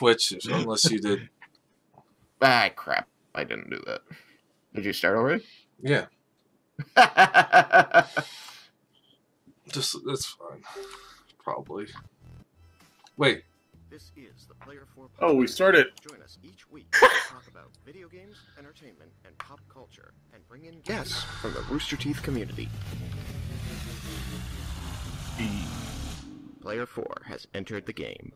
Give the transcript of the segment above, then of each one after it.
Which, unless you did, Ah, crap. I didn't do that. Did you start already? yeah, just that's fine. Probably. Wait, This is the Player 4 Oh, we started. Join us each week to talk about video games, entertainment, and pop culture, and bring in guests from the Rooster Teeth community. Player 4 has entered the game.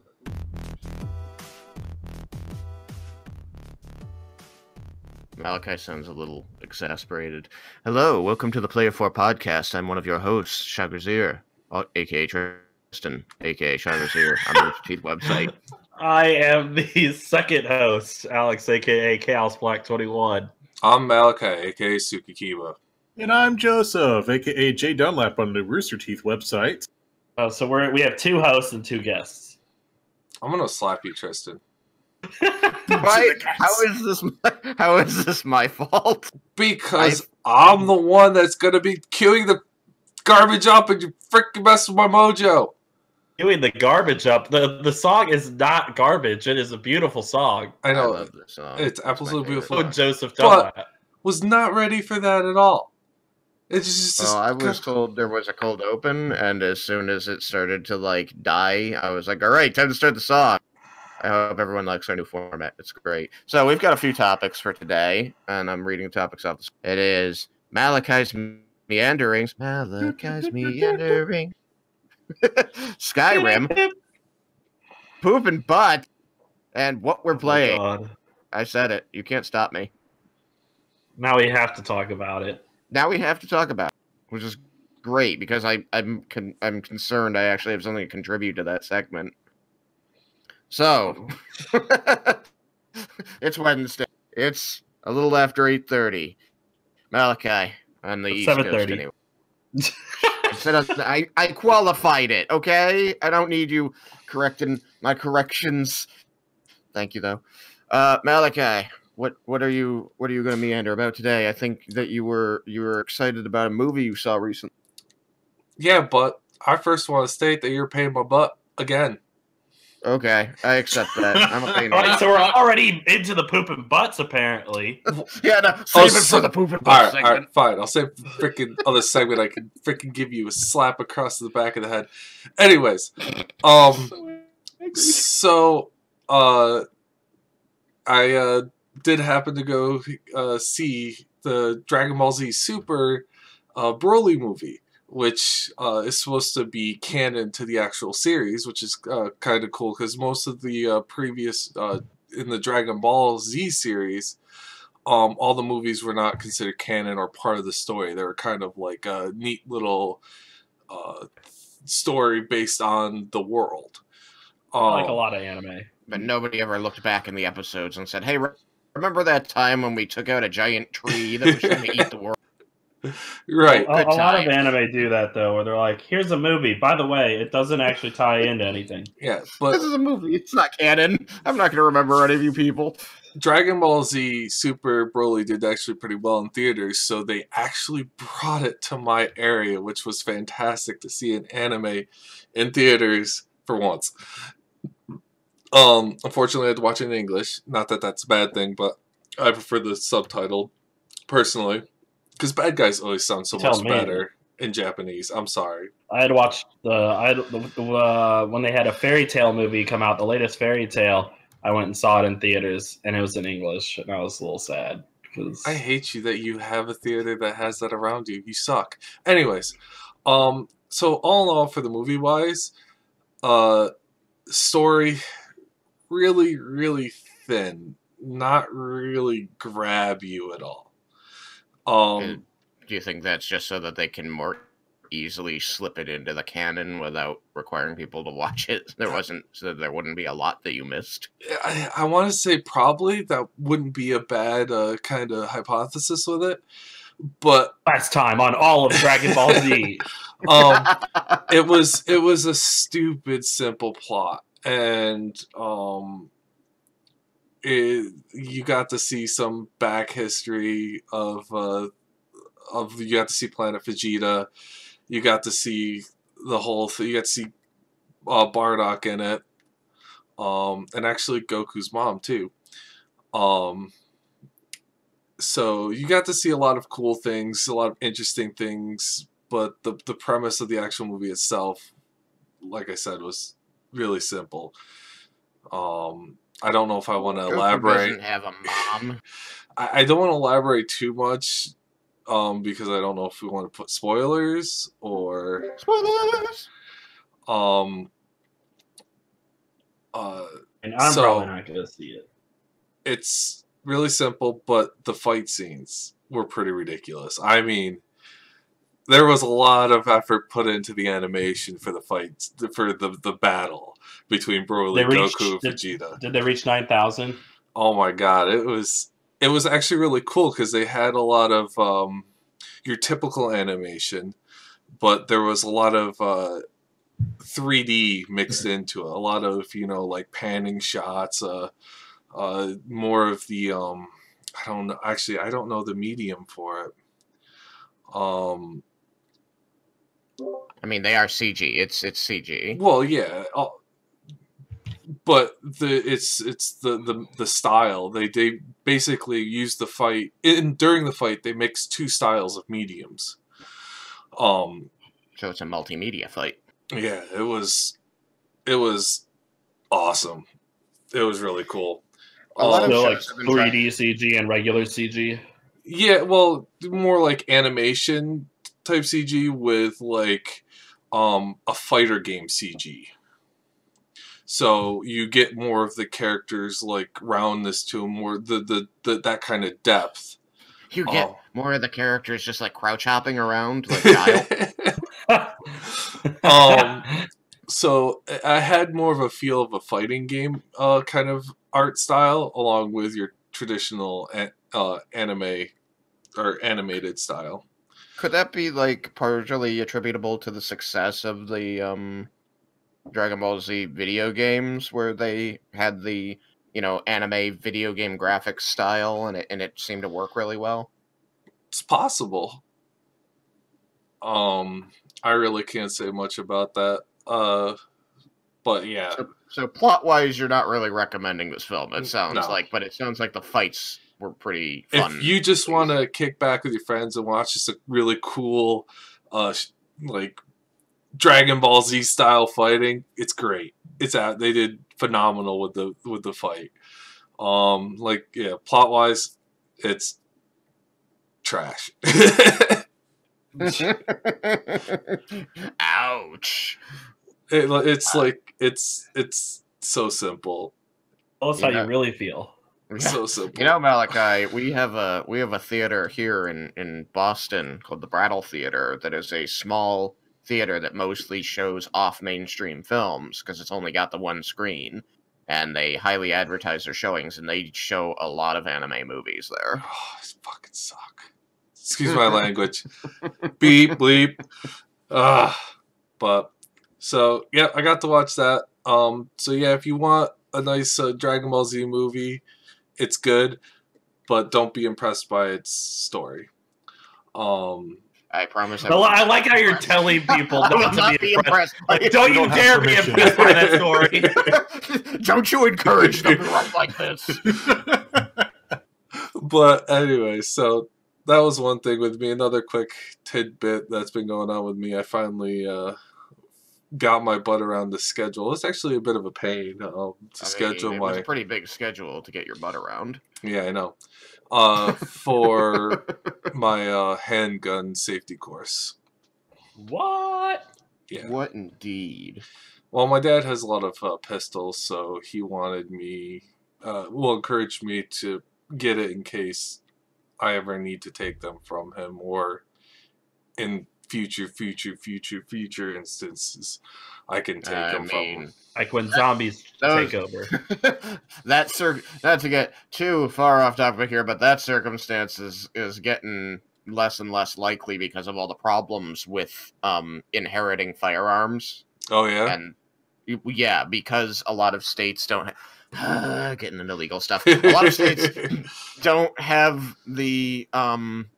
Malachi sounds a little exasperated. Hello, welcome to the Player 4 podcast. I'm one of your hosts, Shagrazir, uh, aka Tristan, aka Shagrazir, on the Rooster Teeth website. I am the second host, Alex, aka Chaos Black Twenty One. I'm Malachi, aka Sukikiba. And I'm Joseph, aka Jay Dunlap on the Rooster Teeth website. Uh, so we're we have two hosts and two guests. I'm gonna slap you, Tristan. Why? How is this? My, how is this my fault? Because I'm the one that's gonna be queuing the garbage up and you freaking mess with my mojo. Doing the garbage up. the The song is not garbage. It is a beautiful song. I know. love this song. It's my absolutely beautiful. Oh, song. Joseph But- Dunlap. Was not ready for that at all. It's just, just Well, I was told there was a cold open, and as soon as it started to like die, I was like, "All right, time to start the song." I hope everyone likes our new format. It's great. So we've got a few topics for today, and I'm reading the topics off. The... It is Malachi's meanderings. Malachi's meandering. Skyrim, poop and butt, and what we're Oh playing. God. I said it. You can't stop me. Now we have to talk about it. now we have to talk about, it, which is great because I I'm con- I'm concerned I actually have something to contribute to that segment. So, it's Wednesday. It's a little after eight thirty. Malachi on the It's East Coast 7:30. anyway. Instead of, I I qualified it. Okay, I don't need you correcting my corrections. Thank you though. Uh, Malachi, what what are you what are you going to meander about today? I think that you were you were excited about a movie you saw recently. yeah, but I first want to state that you're paying my butt again. Okay, I accept that. I'm a pain. All right, so we're already into the poop and butts, apparently. yeah, no, save it so- for the poop and All butt right, segment. right, fine. I'll say freaking other segment. I can freaking give you a slap across the back of the head. Anyways, um, so uh, I uh did happen to go uh see the Dragon Ball Z Super uh Broly movie, which uh is supposed to be canon to the actual series, which is uh, kind of cool because most of the uh, previous uh in the Dragon Ball Z series um, all the movies were not considered canon or part of the story. They were kind of like a neat little uh, story based on the world. Um, like a lot of anime. But nobody ever looked back in the episodes and said, "Hey, re- remember that time when we took out a giant tree that was going to eat the world?" Right. A, a lot of anime do that though, where they're like, "Here's a movie. By the way, it doesn't actually tie into anything." Yeah. But this is a movie. It's not canon. I'm not going to remember any of you people. Dragon Ball Z Super Broly did actually pretty well in theaters, so they actually brought it to my area, which was fantastic to see an anime in theaters for once. Um, unfortunately, I had to watch it in English. Not that that's a bad thing, but I prefer the subtitle personally, because bad guys always sound so Tell much me. better in Japanese. I'm sorry. I had watched the I had, the, the, uh, when they had a Fairy Tail movie come out, the latest Fairy Tail. I went and saw it in theaters, and it was in English, and I was a little sad because I hate you that you have a theater that has that around you. You suck. Anyways, um, so all in all, for the movie wise, uh, story really, really thin. Not really grab you at all. Um, Do you think that's just so that they can more easily slip it into the canon without requiring people to watch it? There wasn't, so there wouldn't be a lot that you missed. I, I want to say probably that wouldn't be a bad uh, kind of hypothesis with it, but last time on all of Dragon Ball Z. um, it was it was a stupid simple plot and um it, you got to see some back history of uh of you got to see planet vegeta you got to see the whole thing you got to see uh, bardock in it um, and actually Goku's mom too. Um, so you got to see a lot of cool things, a lot of interesting things, but the the premise of the actual movie itself, like I said, was really simple. Um, I don't know if I want to elaborate. doesn't have a mom. I, I don't want to elaborate too much, um, because I don't know if we want to put spoilers or Spoilers. um. Uh, And I'm So- probably not going to see it. it's really simple, but the fight scenes were pretty ridiculous. I mean, there was a lot of effort put into the animation for the fights, for the the battle between Broly, reached- Goku, and did- Vegeta. Did they reach 9,000? Oh my god, it was it was actually really cool because they had a lot of um, your typical animation, but there was a lot of uh, 3D mixed into it. A lot of you know like panning shots, uh, uh, more of the um, I don't know. Actually, I don't know the medium for it. Um, I mean, they are CG. It's it's CG. Well, yeah, uh, but the it's it's the the the style. They they basically use the fight in during the fight. They mix two styles of mediums. Um, So it's a multimedia fight. yeah, it was it was awesome. It was really cool. A lot Um, of So like shows have been trying- 3D CG and regular CG. Yeah, well, more like animation type CG with like um a fighter game CG. So you get more of the characters like roundness to 'em, more the the, the that kind of depth. You get Oh. more of the characters just like crouch hopping around like um so I- I had more of a feel of a fighting game uh kind of art style along with your traditional uh anime or animated style. Could that be like partially attributable to the success of the um Dragon Ball Z video games where they had the you know anime video game graphics style and it and it seemed to work really well? it's possible. Um, I really can't say much about that. Uh, but yeah, So, so plot wise, you're not really recommending this film. It sounds No. like, but it sounds like the fights were pretty fun. if you just want to kick back with your friends and watch just a really cool, uh, like Dragon Ball Z style fighting, it's great. It's out. They did phenomenal with the with the fight. Um, like yeah, plot wise, it's trash. Ouch. It, it's like it's it's so simple, Tell us how you really feel. So simple. You know, Malachi, we have a we have a theater here in in Boston called the Brattle Theater that is a small theater that mostly shows off mainstream films because it's only got the one screen, and they highly advertise their showings, and they show a lot of anime movies there. Oh, this fucking suck. Excuse my language. Beep bleep. Ah, but so yeah, I got to watch that. Um, so yeah, if you want a nice uh, Dragon Ball Z movie, it's good, but don't be impressed by its story. Um, I promise. I, I like how you're telling people I will not to not be impressed. by Like, don't You you don't dare be impressed by that story. Don't you encourage them to write like this? but anyway, so that was one thing with me. Another quick tidbit that's been going on with me. I finally uh, got my butt around the schedule. It's actually a bit of a pain um, to I mean, schedule it was my. a pretty big schedule to get your butt around. Yeah, I know. Uh, for my uh, handgun safety course. what? Yeah. What indeed? Well, my dad has a lot of uh, pistols, so he wanted me, uh, well, encouraged me to get it in case I ever need to take them from him or in future, future, future, future instances, I can take I them from mean, him. Like when zombies Those- take over. that cir- not to get too far off topic here, but that circumstance is, is getting less and less likely because of all the problems with um, inheriting firearms. Oh, yeah? And yeah, because a lot of states don't ha- getting into legal stuff. A lot of states don't have the um,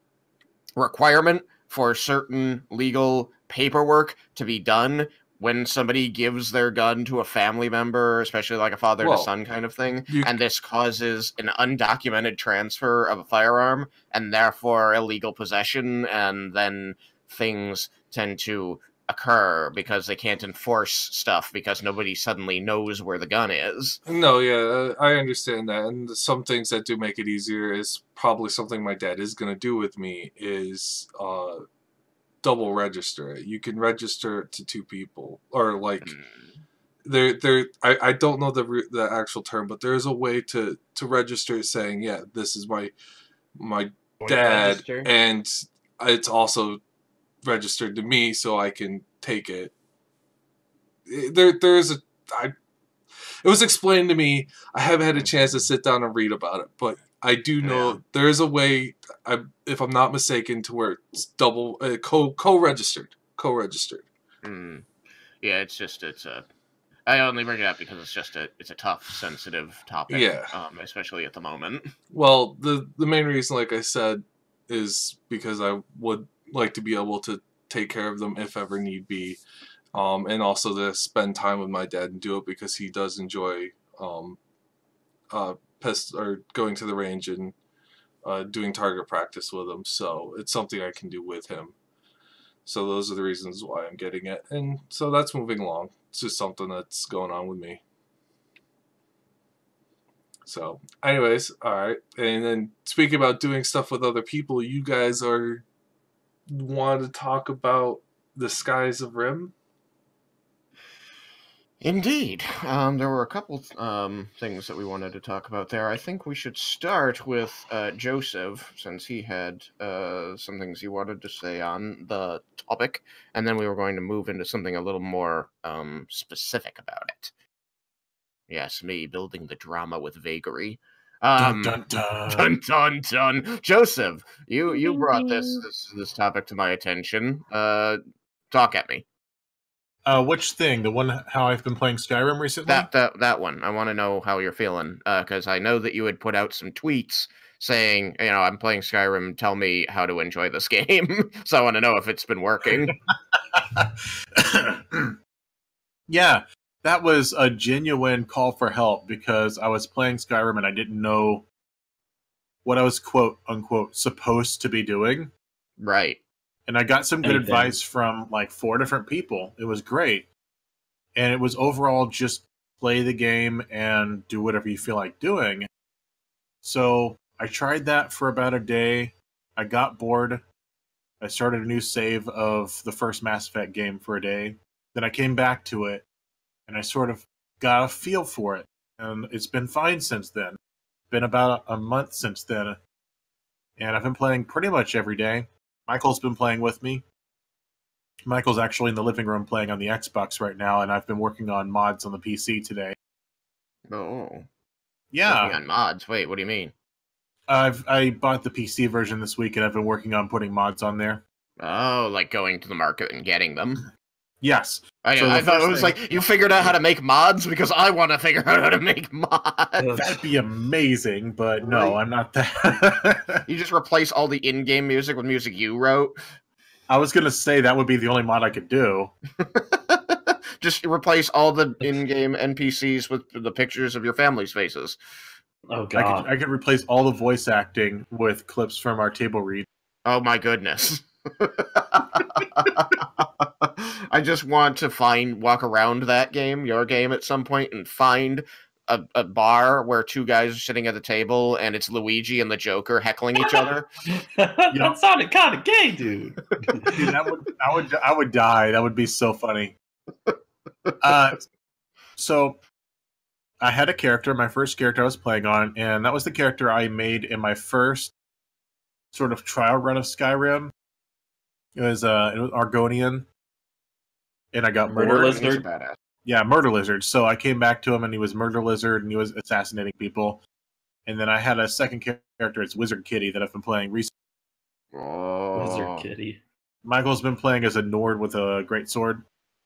requirement for certain legal paperwork to be done when somebody gives their gun to a family member, especially like a father to son kind of thing, you- and this causes an undocumented transfer of a firearm and therefore illegal possession, and then things tend to occur because they can't enforce stuff because nobody suddenly knows where the gun is. No, yeah, uh, I understand that, and some things that do make it easier is probably something my dad is gonna do with me is uh, double register it. You can register it to two people, or like Mm. there, there. I, I don't know the re- the actual term, but there is a way to to register it saying, yeah, this is my my dad, and it's also registered to me, so I can take it. Eh, There, there is a. I. It was explained to me. I haven't had a chance to sit down and read about it, but I do know Yeah. there is a way. I, if I'm not mistaken, to where it's double uh, co co registered, co registered. Mm. Yeah, it's just it's a. I only bring it up because it's just a it's a tough, sensitive topic. Yeah. Um, especially at the moment. Well, the the main reason, like I said, is because I would like to be able to take care of them if ever need be, um, and also to spend time with my dad and do it because he does enjoy um, uh, pest or going to the range and uh, doing target practice with him. So it's something I can do with him. So those are the reasons why I'm getting it, and so that's moving along. It's just something that's going on with me. So, anyways, all right. And then speaking about doing stuff with other people, you guys are want to talk about the skies of Rim? Indeed. Um, there were a couple um, things that we wanted to talk about there. I think we should start with uh, Joseph, since he had uh, some things he wanted to say on the topic, and then we were going to move into something a little more um, specific about it. Yes, me building the drama with vagary. Um, dun, dun, dun. dun dun dun. Joseph, you you brought this this, this topic to my attention. Uh, talk at me. Uh, which thing? The one how I've been playing Skyrim recently? That that that one. I want to know how you're feeling because I know that you had put out some tweets saying, you know, I'm playing Skyrim. Tell me how to enjoy this game. so I want to know if it's been working. yeah, that was a genuine call for help because I was playing Skyrim and I didn't know what I was quote unquote supposed to be doing. right. And I got some good Anything. advice from like four different people. It was great. And it was overall just play the game and do whatever you feel like doing. So I tried that for about a day. I got bored. I started a new save of the first Mass Effect game for a day. Then I came back to it and I sort of got a feel for it. And it's been fine since then. Been about a month since then. And I've been playing pretty much every day. Michael's been playing with me. Michael's actually in the living room playing on the Xbox right now, and I've been working on mods on the PC today. Oh. Working Yeah, on mods. Wait, what do you mean? I've I bought the PC version this week, and I've been working on putting mods on there. Oh, like going to the market and getting them. Yes, I, So I thought it was thing- like you figured out how to make mods because I want to figure out how to make mods. that'd be amazing, but no, Right. I'm not that. You just replace all the in-game music with music you wrote. I was gonna say that would be the only mod I could do. just replace all the in-game NPCs with the pictures of your family's faces. Oh I god. could I could replace all the voice acting with clips from our table read. Oh my goodness. I just want to find walk around that game, your game at some point and find a, a bar where two guys are sitting at the table and it's Luigi and the Joker heckling each other. that sounded kind of gay, dude. Dude, that would I would I would die. That would be so funny. Uh, so I had a character, my first character I was playing on, and that was the character I made in my first sort of trial run of Skyrim. It was uh, it was Argonian, and I got Murder bored. Lizard. He's a badass. Yeah, Murder Lizard. So I came back to him, and he was Murder Lizard, and he was assassinating people. And then I had a second character, it's Wizard Kitty, that I've been playing recently. Oh. Wizard Kitty. Michael's been playing as a Nord with a great sword,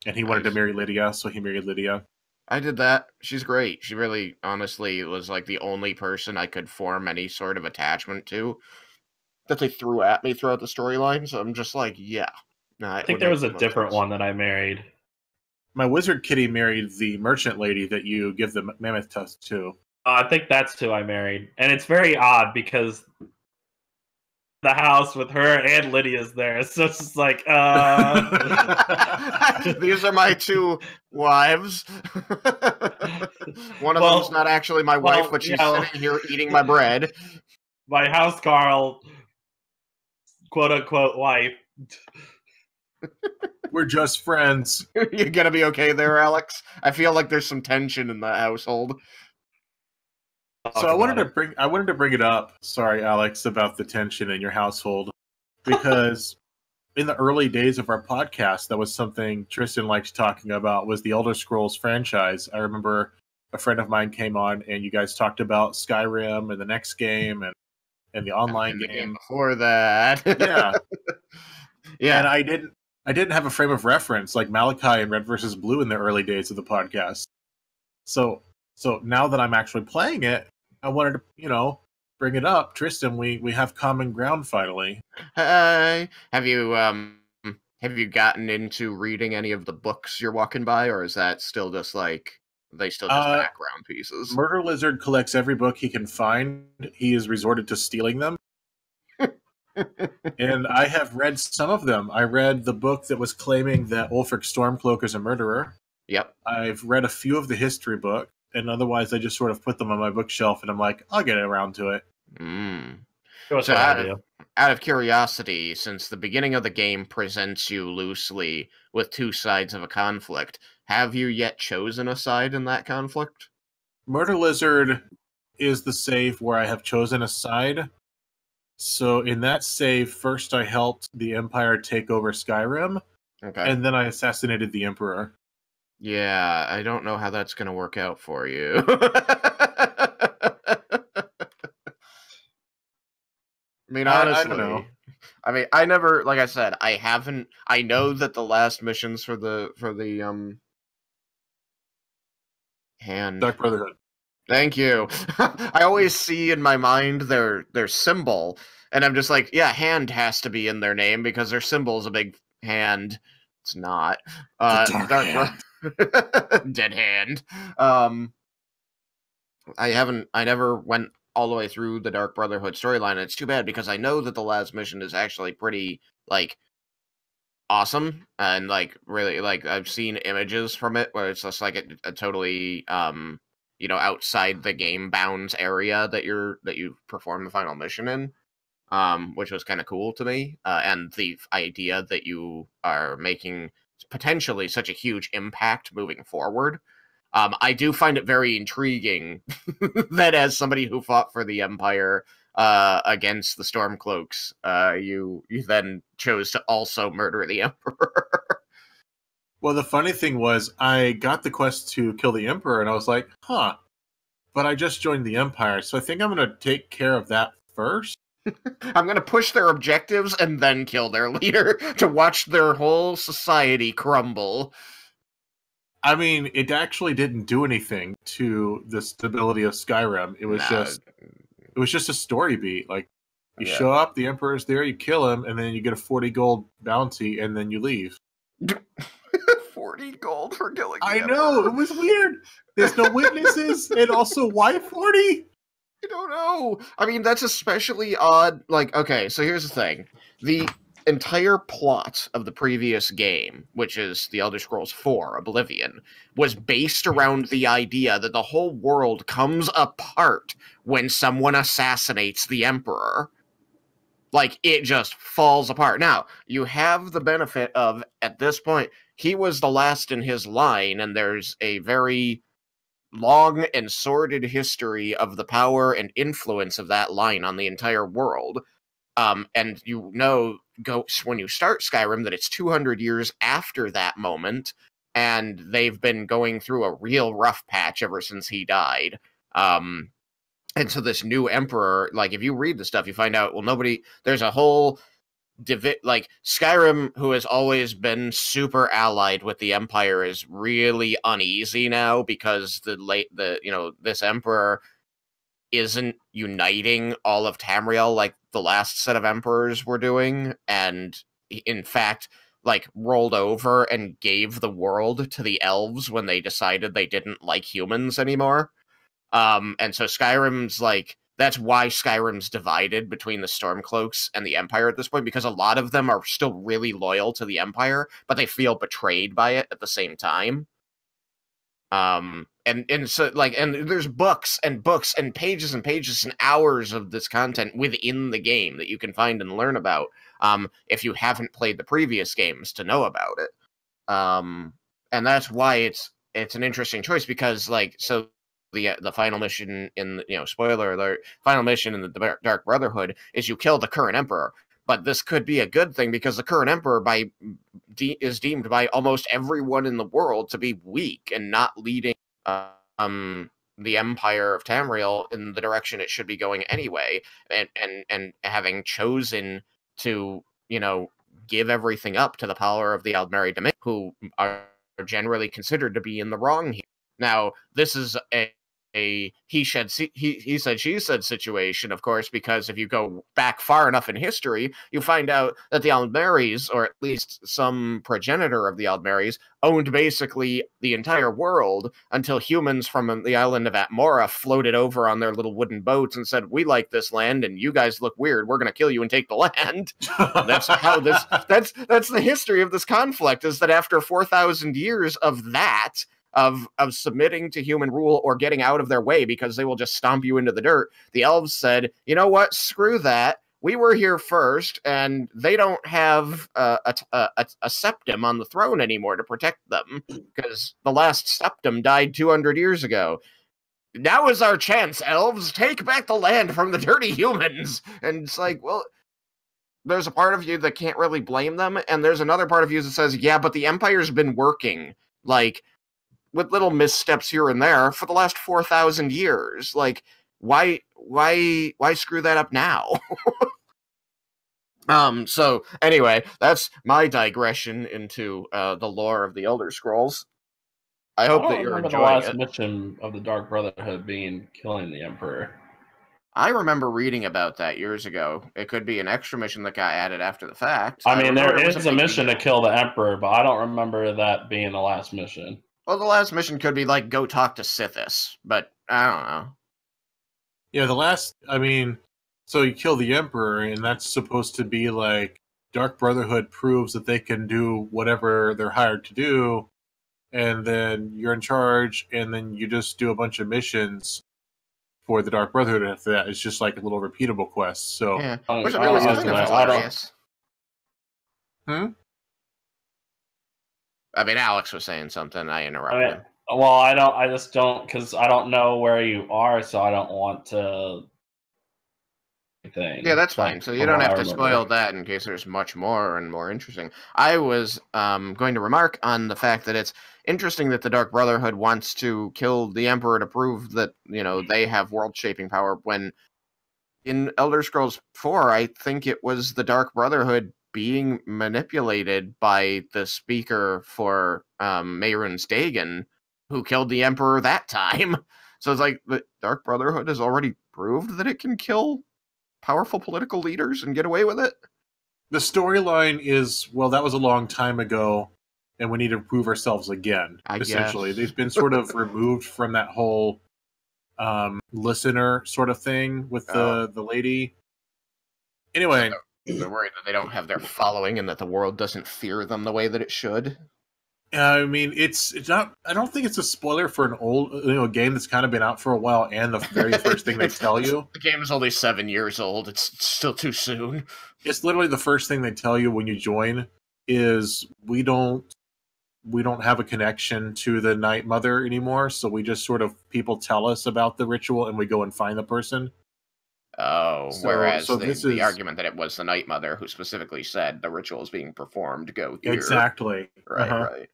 and he wanted to marry Lydia, so he married Lydia. I did that. She's great. She really, honestly, was like the only person I could form any sort of attachment to that they threw at me throughout the storyline. So I'm just like, yeah. No, I think there was a different one that I married. my wizard kitty married the merchant lady that you give the mammoth tusk to. Uh, I think that's who I married, and it's very odd because the house with her and Lydia's there. So it's just like, uh, These are my two wives. One of Well- them's not actually my well, wife, but she's yeah. sitting here eating my bread. my housecarl, quote unquote wife. We're just friends. You're gonna be okay there, Alex? I feel like there's some tension in the household. So I wanted to bring I wanted to bring it up. Sorry, Alex, about the tension in your household because in the early days of our podcast, that was something Tristan liked talking about was the Elder Scrolls franchise. I remember a friend of mine came on and you guys talked about Skyrim and the next game and and the online And the game. before that. Yeah, yeah. and I didn't I didn't have a frame of reference like Malachi and Red versus Blue in the early days of the podcast. So so now that I'm actually playing it, I wanted to you know bring it up. Tristan, we we have common ground finally. Hi. Have you um have you gotten into reading any of the books you're walking by, or is that still just like they still just Uh, background pieces? Murder Lizard collects every book he can find. He has resorted to stealing them. and I have read some of them. I read the book that was claiming that Ulfric Stormcloak is a murderer. Yep. I've read a few of the history book, and otherwise I just sort of put them on my bookshelf and I'm like, I'll get around to it. Mm. What's So out idea? of, out of curiosity, since the beginning of the game presents you loosely with two sides of a conflict, have you yet chosen a side in that conflict? Murder Lizard is the save where I have chosen a side. So in that save, first I helped the Empire take over Skyrim, Okay. and then I assassinated the Emperor. yeah, I don't know how that's going to work out for you. I mean, I- I honestly, don't know. I mean, I never, like I said, I haven't. I know that the last missions for the for the um hand. Dark Brotherhood. Thank you. I always see in my mind their their symbol, and I'm just like, yeah, hand has to be in their name because their symbol is a big hand. It's not. Uh, dark Bro- Dead hand. Um, I haven't. I never went all the way through the Dark Brotherhood storyline. It's too bad because I know that the last mission is actually pretty like awesome and like really like I've seen images from it where it's just like a, a totally um you know outside the game bounds area that you're that you perform the final mission in um which was kind of cool to me uh, and the idea that you are making potentially such a huge impact moving forward um i do find it very intriguing that as somebody who fought for the empire uh against the stormcloaks uh you you then chose to also murder the emperor Well, the funny thing was, I got the quest to kill the Emperor, and I was like, huh. But I just joined the Empire, so I think I'm going to take care of that first. I'm gonna push their objectives and then kill their leader to watch their whole society crumble. I mean, it actually didn't do anything to the stability of Skyrim. It was Nah, just it was just a story beat. Like you Yeah. show up, the Emperor's there, you kill him, and then you get a 40 gold bounty, and then you leave. forty gold for killing. I know, it was weird. There's no witnesses, and also why 40? I don't know. I mean, that's especially odd. Like, okay, so here's the thing: the entire plot of the previous game, which is The Elder Scrolls IV: Oblivion, was based around the idea that the whole world comes apart when someone assassinates the Emperor. Like, it just falls apart. Now, you have the benefit of, at this point, he was the last in his line, and there's a very long and sordid history of the power and influence of that line on the entire world. Um, and you know, go when you start Skyrim that it's 200 years after that moment, and they've been going through a real rough patch ever since he died. Um, and so this new emperor, like if you read the stuff, you find out well, nobody. There's a whole divi- like Skyrim, who has always been super allied with the Empire, is really uneasy now because the late the you know this Emperor isn't uniting all of Tamriel like the last set of emperors were doing, and in fact, like rolled over and gave the world to the elves when they decided they didn't like humans anymore. Um, and so Skyrim's like that's why Skyrim's divided between the Stormcloaks and the Empire at this point because a lot of them are still really loyal to the Empire, but they feel betrayed by it at the same time. Um, and and so like and there's books and books and pages and pages and hours of this content within the game that you can find and learn about. Um, if you haven't played the previous games to know about it. Um, and that's why it's it's an interesting choice because like so the uh, the final mission in you know spoiler alert final mission in the dark brotherhood is you kill the current emperor but this could be a good thing because the current emperor by de- is deemed by almost everyone in the world to be weak and not leading um the empire of Tamriel in the direction it should be going anyway and and and having chosen to you know give everything up to the power of the Aldmeri Dominion who are generally considered to be in the wrong here. Now this is a a he said he he said she said situation, of course, because if you go back far enough in history, you find out that the Aldmeris, or at least some progenitor of the Aldmeris, owned basically the entire world until humans from the island of Atmora floated over on their little wooden boats and said, "We like this land, and you guys look weird. We're going to kill you and take the land." that's how this. That's that's the history of this conflict. Is that after four thousand years of that of of submitting to human rule or getting out of their way because they will just stomp you into the dirt. The elves said, "You know what? Screw that. We were here first, and they don't have a, a, a, a Septim on the throne anymore to protect them because the last Septim died 200 years ago." Now is our chance, elves. Take back the land from the dirty humans. And it's like, well, there's a part of you that can't really blame them, and there's another part of you that says, yeah, but the Empire's been working. Like, with little missteps here and there for the last 4000 years. Like why why why screw that up now? Um so anyway that's my digression into uh the lore of the elder scrolls. I hope I that you're remember enjoying the last it. mission of the Dark Brotherhood being killing the Emperor. i remember reading about that years ago. It could be an extra mission that got added after the fact. I mean, there remember it was is a mission to kill the Emperor, but I don't remember that being the last mission. Well the last mission could be like go talk to sithis but i don't know Yeah, the last. I mean, so you kill the Emperor, and that's supposed to be like Dark Brotherhood proves that they can do whatever they're hired to do, and then you're in charge, and then you just do a bunch of missions for the Dark Brotherhood after that. It's just like a little repeatable quest. So yeah I don't- which I I mean, was don't kind of know. I don't- hilarious. Hmm? I mean, Alex was saying something. I interrupted. I mean, well, I don't. I just don't because I don't know where you are, so I don't want to. Thing. Yeah, that's fine. So you don't have to spoil that in case there's much more and more interesting. I was um, going to remark on the fact that it's interesting that the Dark Brotherhood wants to kill the Emperor to prove that you know they have world-shaping power. When in Elder Scrolls Four, I think it was the Dark Brotherhood being manipulated by the speaker for um, Mehrunes Dagon, who killed the Emperor that time. So it's like the Dark Brotherhood has already proved that it can kill powerful political leaders and get away with it. the storyline is well, that was a long time ago, and we need to prove ourselves again. I essentially, guess. they've been sort of removed from that whole um, listener sort of thing with the Oh. the lady. Anyway, They're mm. worried that they don't have their following and that the world doesn't fear them the way that it should. I mean, it's it's not. I don't think it's a spoiler for an old you know game that's kind of been out for a while, and the very first thing they tell you. The game is only seven years old. It's it's still too soon. It's literally the first thing they tell you when you join is we don't we don't have a connection to the Night Mother anymore, so we just sort of people tell us about the ritual and we go and find the person. Oh, So- whereas so the, this the argument that it was the Night Mother who specifically said the ritual is being performed, go here. Exactly. Right, Uh-huh. right.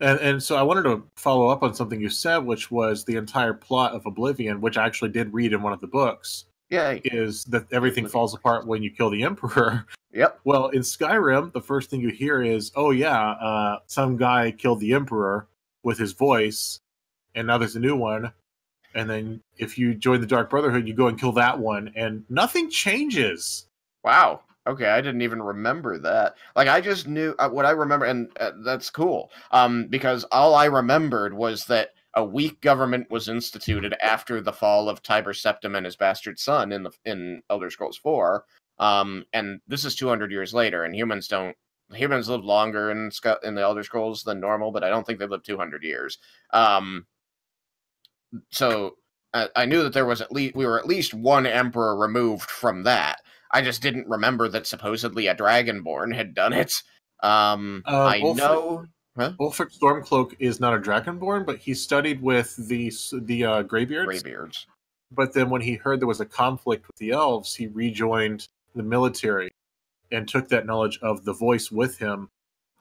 And and so I wanted to follow up on something you said, which was the entire plot of Oblivion, which I actually did read in one of the books, Yay. is that everything Oblivion. falls apart when you kill the Emperor. Yep. Well, in Skyrim, the first thing you hear is, "Oh yeah, uh, some guy killed the Emperor with his voice," and now there's a new one. And then if you join the Dark Brotherhood, you go and kill that one, and nothing changes. Wow. Okay, I didn't even remember that. Like I just knew uh, what I remember, and uh, that's cool. Um, because all I remembered was that a weak government was instituted after the fall of Tiber Septim and his bastard son in the in Elder Scrolls Four. Um, and this is 200 years later, and humans don't humans live longer in in the Elder Scrolls than normal, but I don't think they live 200 years. Um, so I, I knew that there was at least we were at least one emperor removed from that. I just didn't remember that supposedly a dragonborn had done it. Um, Uh, I Ulfric- know. Ulfric Stormcloak is not a dragonborn, but he studied with the the uh, Greybeards. Greybeards. But then when he heard there was a conflict with the elves, he rejoined the military and took that knowledge of the voice with him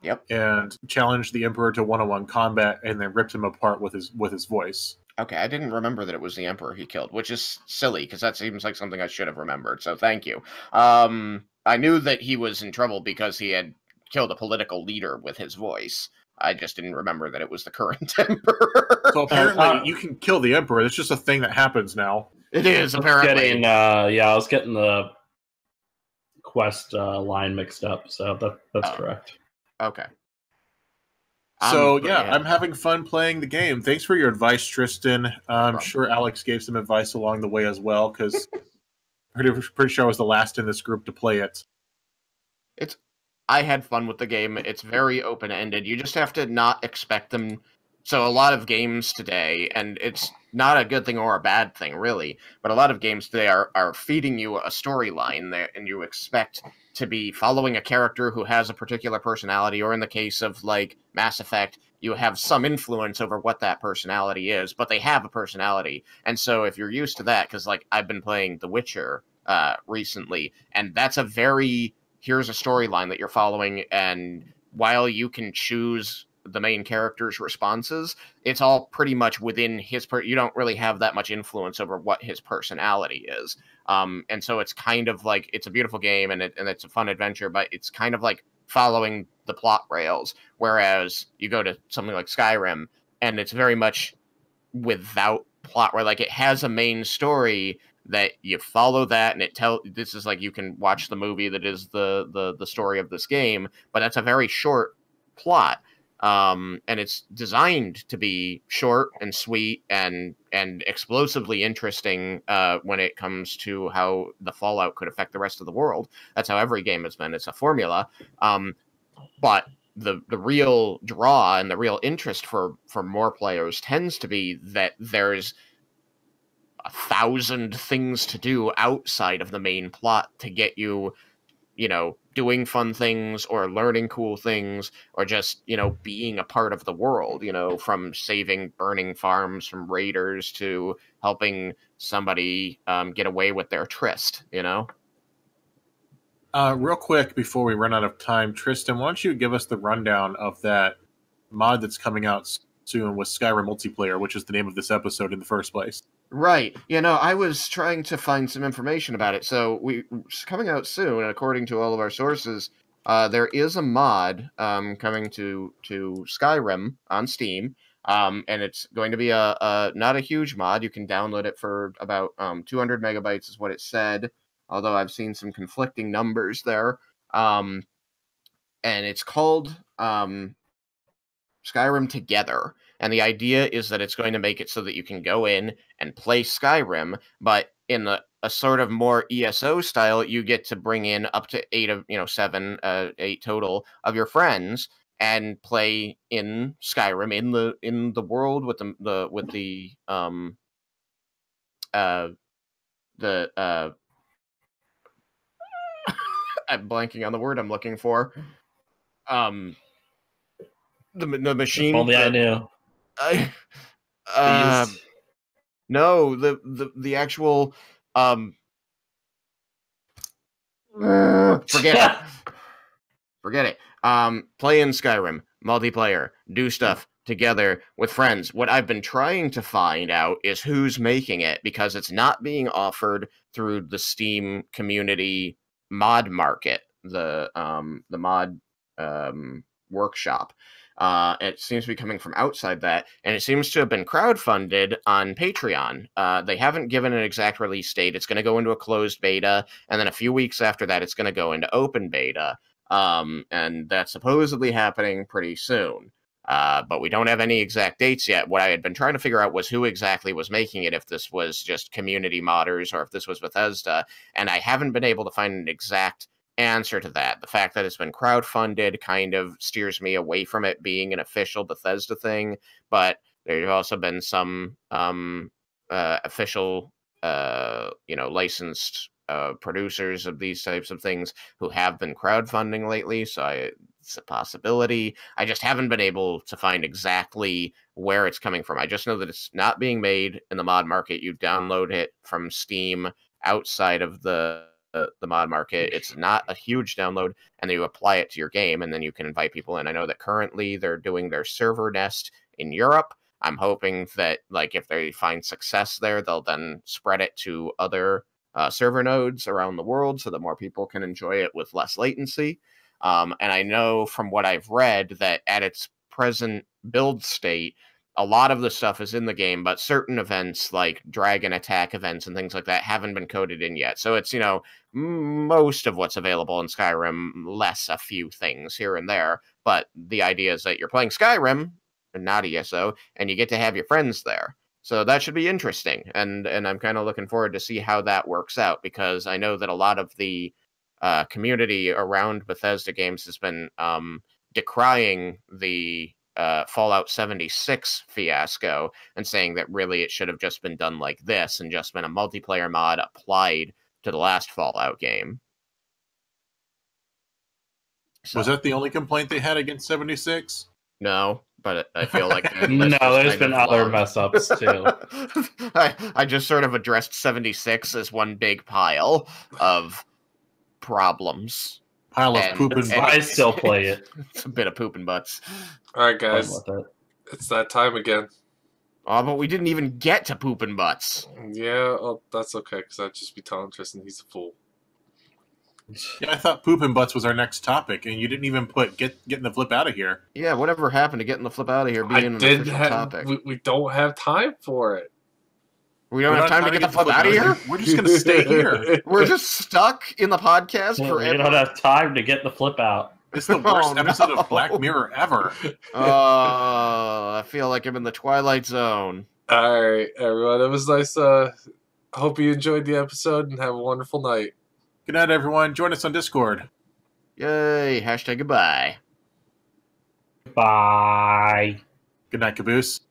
Yep. and challenged the emperor to one-on-one combat and then ripped him apart with his with his voice. Okay, I didn't remember that it was the emperor he killed, which is silly because that seems like something I should have remembered. So thank you. Um, I knew that he was in trouble because he had killed a political leader with his voice. I just didn't remember that it was the current emperor. So apparently uh, you can kill the emperor. It's just a thing that happens now. it is apparently. Getting, uh, yeah, I was getting the quest uh, line mixed up, so that, that's Oh. correct. Okay. So Um, but yeah, I'm having fun playing the game. Thanks for your advice, Tristan. I'm sure Alex gave some advice along the way as well because pretty, pretty sure I was the last in this group to play it. It's I had fun with the game. It's very open ended. You just have to not expect them. So a lot of games today, and it's not a good thing or a bad thing, really, but a lot of games today are, are feeding you a storyline there, and you expect to be following a character who has a particular personality, or in the case of like Mass Effect, you have some influence over what that personality is, but they have a personality. And so if you're used to that, because like I've been playing The Witcher uh, recently, and that's a very here's a storyline that you're following and while you can choose the main character's responses it's all pretty much within his per you don't really have that much influence over what his personality is um and so it's kind of like it's a beautiful game and it and it's a fun adventure but it's kind of like following the plot rails whereas you go to something like Skyrim and it's very much without plot where like it has a main story that you follow that and it tell this is like you can watch the movie that is the the the story of this game but that's a very short plot. Um and it's designed to be short and sweet and and explosively interesting uh when it comes to how the fallout could affect the rest of the world. That's how every game has been. It's a formula. Um but the the real draw and the real interest for for more players tends to be that there's a thousand things to do outside of the main plot to get you you know doing fun things or learning cool things or just you know being a part of the world you know from saving burning farms from raiders to helping somebody um, get away with their tryst you know Uh, real quick before we run out of time, Tristan, why don't you give us the rundown of that mod that's coming out soon with Skyrim multiplayer, which is the name of this episode in the first place? Right. You know, I was trying to find some information about it. So we it's coming out soon, according to all of our sources. Uh, there is a mod um, coming to to Skyrim on Steam, um, and it's going to be a, a not a huge mod. You can download it for about um, 200 megabytes, is what it said. Although I've seen some conflicting numbers there, um, and it's called um, Skyrim Together. And the idea is that it's going to make it so that you can go in and play Skyrim, but in the, a sort of more ESO style, you get to bring in up to eight of you know seven, uh, eight total of your friends and play in Skyrim in the in the world with the the with the um uh the uh I'm blanking on the word I'm looking for. Um the the If machine only I knew. I, uh, no, the, the the actual um forget it. Forget it. Um play in Skyrim, multiplayer, do stuff together with friends. What I've been trying to find out is who's making it because it's not being offered through the Steam community mod market, the um the mod um workshop. Uh, it seems to be coming from outside that, and it seems to have been crowdfunded on Patreon. Uh, they haven't given an exact release date. It's going to go into a closed beta, and then a few weeks after that, it's going to go into open beta. Um, and that's supposedly happening pretty soon. Uh, but we don't have any exact dates yet. What I had been trying to figure out was who exactly was making it, if this was just community modders or if this was Bethesda, and I haven't been able to find an exact answer to that. The fact that it's been crowdfunded kind of steers me away from it being an official Bethesda thing, but there's also been some um, uh, official, uh, you know, licensed uh, producers of these types of things who have been crowdfunding lately. So I, it's a possibility. I just haven't been able to find exactly where it's coming from. I just know that it's not being made in the mod market. You download it from Steam outside of the the mod market. It's not a huge download, and then you apply it to your game, and then you can invite people in. I know that currently they're doing their server nest in Europe. I'm hoping that like if they find success there, they'll then spread it to other uh, server nodes around the world so that more people can enjoy it with less latency. Um, and I know from what I've read that at its present build state, a lot of the stuff is in the game, but certain events like dragon attack events and things like that haven't been coded in yet. So it's, you know, most of what's available in Skyrim, less a few things here and there. But the idea is that you're playing Skyrim, not ESO, and you get to have your friends there. So that should be interesting, and and I'm kind of looking forward to see how that works out because I know that a lot of the uh, community around Bethesda games has been um, decrying the uh, Fallout 76 fiasco and saying that really it should have just been done like this and just been a multiplayer mod applied to the last Fallout game. So, Was that the only complaint they had against 76? no? But I feel like that no, there's been other long. mess ups too. I, I just sort of addressed 76 as one big pile of problems. Pile of And- poop and and- I still play it. It's a bit of poop and butts. All right, guys, with it. it's that time again. Oh, but we didn't even get to poop and butts. Yeah, well, that's okay because I'd just be telling Tristan he's a fool. Yeah, I thought poop and butts was our next topic, and you didn't even put get getting the flip out of here. Yeah, whatever happened to getting the flip out of here I being an didn't official have. topic? We, we don't have time for it. We don't We're have time to trying get the flip out of here? We're just gonna stay here. We're just stuck in the podcast We forever. don't have time to get the flip out. It's the worst Oh, episode no. of Black Mirror ever. Oh, I feel like I'm in the Twilight Zone. All right, everyone. It was nice. Uh, hope you enjoyed the episode and have a wonderful night. Good night, everyone. Join us on Discord. Yay, hashtag goodbye. Bye. Good night, Caboose.